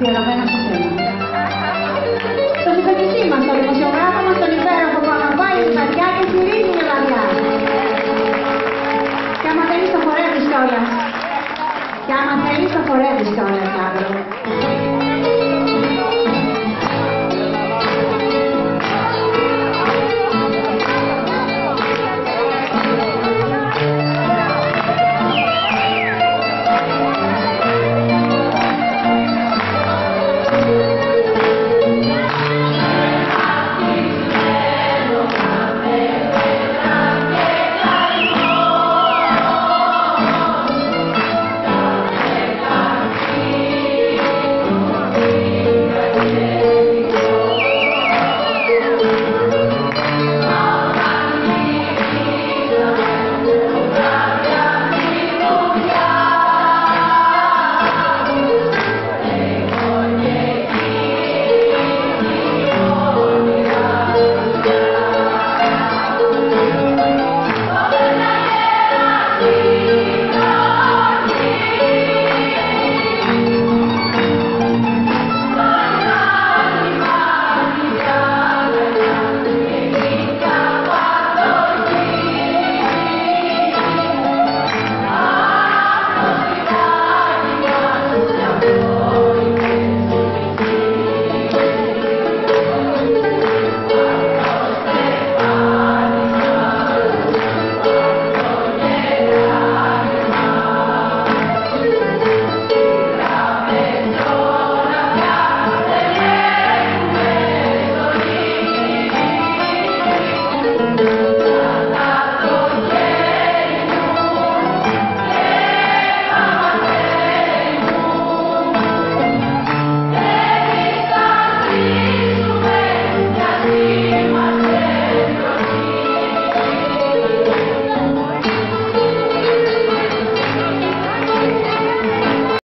αφιερωμένο στο θέμα. Το συμπαικιστή μας, το δημοσιογράφο μας, τον υπέροχο που αγαπάει τη βαθιά και στηρίζει με βαθιά. Κι άμα το χορεύεις κιόλας. Κι άμα το χορεύεις κιόλας, αύριο.